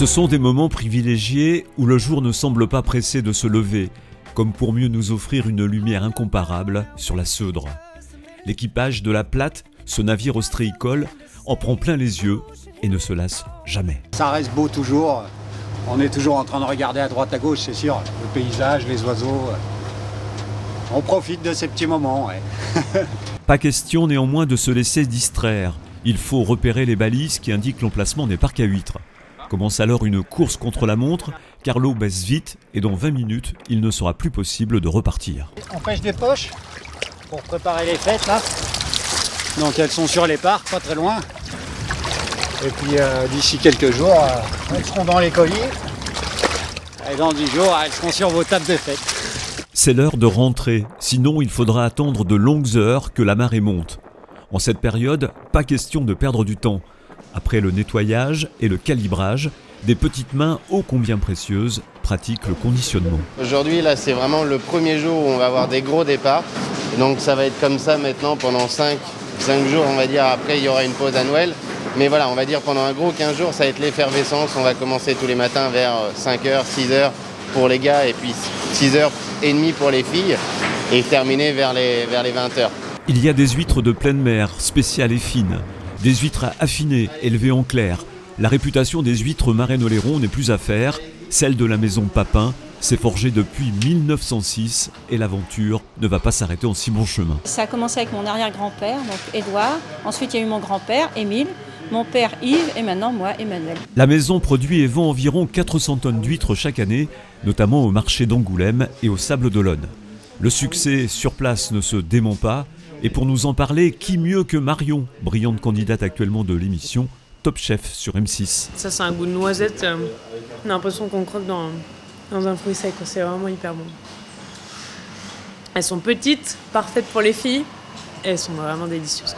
Ce sont des moments privilégiés où le jour ne semble pas pressé de se lever, comme pour mieux nous offrir une lumière incomparable sur la Seudre. L'équipage de la Plate, ce navire ostréicole, en prend plein les yeux et ne se lasse jamais. Ça reste beau toujours. On est toujours en train de regarder à droite à gauche, c'est sûr. Le paysage, les oiseaux. On profite de ces petits moments. Ouais. Pas question néanmoins de se laisser distraire. Il faut repérer les balises qui indiquent l'emplacement des parcs à huîtres. Commence alors une course contre la montre, car l'eau baisse vite et dans 20 minutes, il ne sera plus possible de repartir. On pêche des poches pour préparer les fêtes là. Donc elles sont sur les parcs, pas très loin. Et puis euh, d'ici quelques jours, euh, elles seront dans les colis. Et dans 10 jours, elles seront sur vos tables de fête. C'est l'heure de rentrer, sinon il faudra attendre de longues heures que la marée monte. En cette période, pas question de perdre du temps. Après le nettoyage et le calibrage, des petites mains ô combien précieuses pratiquent le conditionnement. Aujourd'hui, là, c'est vraiment le premier jour où on va avoir des gros départs. donc ça va être comme ça maintenant pendant 5, 5 jours, on va dire. Après, il y aura une pause à Noël. Mais voilà, on va dire pendant un gros 15 jours, ça va être l'effervescence. On va commencer tous les matins vers 5h, 6h pour les gars et puis 6h30 pour les filles et terminer vers les, vers les 20h. Il y a des huîtres de pleine mer, spéciales et fines, des huîtres affinées, élevées en clair. La réputation des huîtres marraines oléron n'est plus à faire, celle de la maison Papin s'est forgée depuis 1906 et l'aventure ne va pas s'arrêter en si bon chemin. Ça a commencé avec mon arrière-grand-père, donc Édouard. Ensuite, il y a eu mon grand-père, Émile, mon père Yves et maintenant moi, Emmanuel. La maison produit et vend environ 400 tonnes d'huîtres chaque année, notamment au marché d'Angoulême et au Sable d'Olonne. Le succès sur place ne se dément pas, et pour nous en parler, qui mieux que Marion, brillante candidate actuellement de l'émission Top Chef sur M6. Ça, c'est un goût de noisette. euh, On a l'impression qu'on croque dans, dans un fruit sec. C'est vraiment hyper bon. Elles sont petites, parfaites pour les filles. Et elles sont vraiment délicieuses.